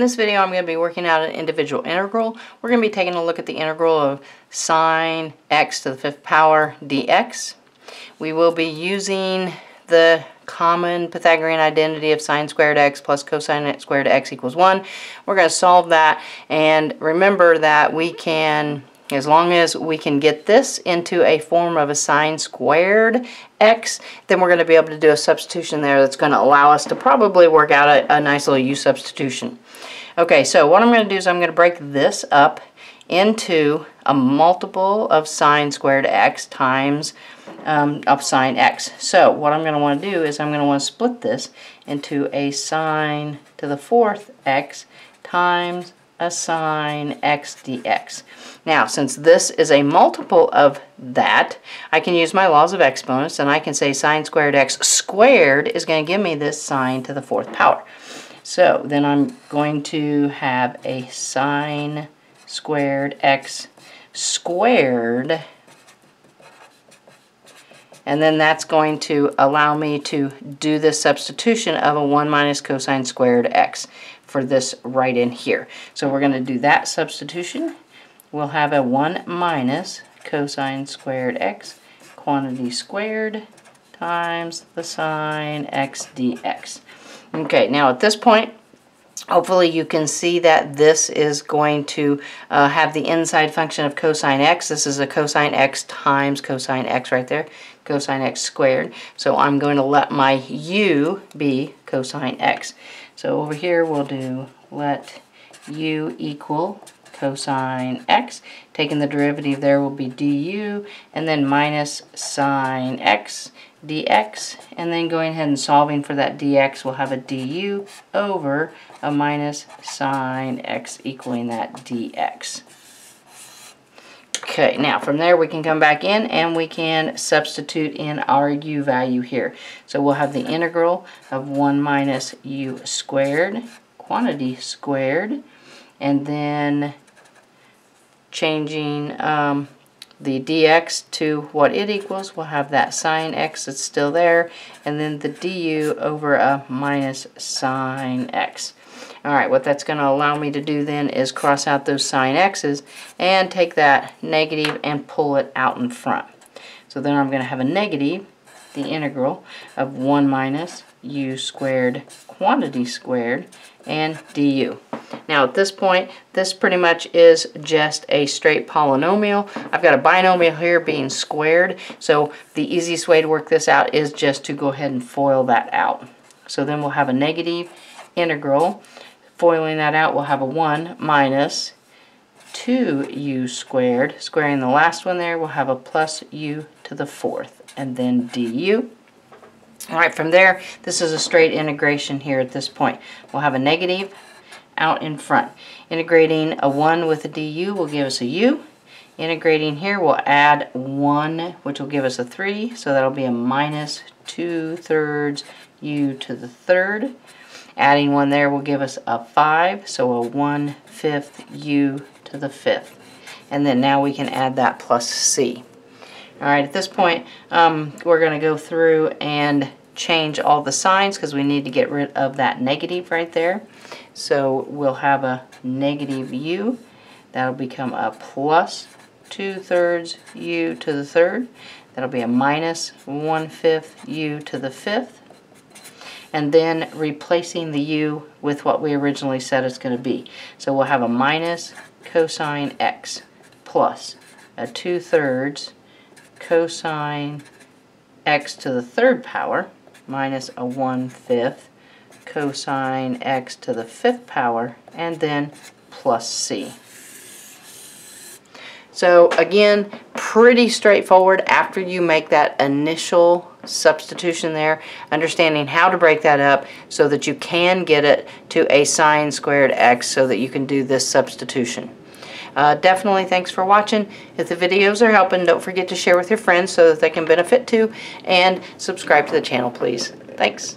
this video, I'm going to be working out an indefinite integral. We're going to be taking a look at the integral of sine x to the fifth power dx. We will be using the common Pythagorean identity of sine squared x plus cosine squared x equals 1. We're going to solve that and remember that we can as long as we can get this into a form of a sine squared x, then we're going to be able to do a substitution there that's going to allow us to probably work out a, a nice little u substitution. Okay, so what I'm going to do is I'm going to break this up into a multiple of sine squared x times um, of sine x. So what I'm going to want to do is I'm going to want to split this into a sine to the fourth x times a sine x dx. Now, since this is a multiple of that, I can use my laws of exponents, and I can say sine squared x squared is going to give me this sine to the fourth power. So then I'm going to have a sine squared x squared and then that's going to allow me to do this substitution of a 1 minus cosine squared x for this right in here. So we're going to do that substitution. We'll have a 1 minus cosine squared x quantity squared times the sine x dx. Okay, now at this point, hopefully you can see that this is going to uh, have the inside function of cosine x. This is a cosine x times cosine x right there, cosine x squared. So I'm going to let my u be cosine x. So over here we'll do let u equal cosine x. Taking the derivative there will be du, and then minus sine x dx, and then going ahead and solving for that dx, we'll have a du over a minus sine x equaling that dx. Okay, now from there we can come back in and we can substitute in our u value here. So we'll have the integral of 1 minus u squared, quantity squared, and then changing um, the dx to what it equals, we'll have that sine x that's still there, and then the du over a minus sine x. Alright, what that's going to allow me to do then is cross out those sine x's and take that negative and pull it out in front. So then I'm going to have a negative, the integral of 1 minus u squared quantity squared and du. Now at this point, this pretty much is just a straight polynomial. I've got a binomial here being squared, so the easiest way to work this out is just to go ahead and FOIL that out. So then we'll have a negative integral. Foiling that out, we'll have a 1 minus 2u squared. Squaring the last one there, we'll have a plus u to the fourth, and then du. Alright, from there, this is a straight integration here at this point. We'll have a negative out in front. Integrating a 1 with a du will give us a u. Integrating here, we'll add 1, which will give us a 3, so that'll be a minus 2 thirds u to the third. Adding 1 there will give us a 5, so a 1 fifth u to the fifth. And then now we can add that plus c. Alright, at this point, um, we're going to go through and change all the signs because we need to get rid of that negative right there. So we'll have a negative u. That'll become a plus 2 thirds u to the third. That'll be a minus 1 fifth u to the fifth. And then replacing the u with what we originally said it's going to be. So we'll have a minus cosine x plus a 2 thirds cosine x to the third power minus a 1 fifth cosine x to the fifth power, and then plus c. So again, pretty straightforward after you make that initial substitution there, understanding how to break that up so that you can get it to a sine squared x so that you can do this substitution. Uh, definitely thanks for watching. If the videos are helping, don't forget to share with your friends so that they can benefit too, and subscribe to the channel, please. Thanks.